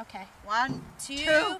Okay. One, Two.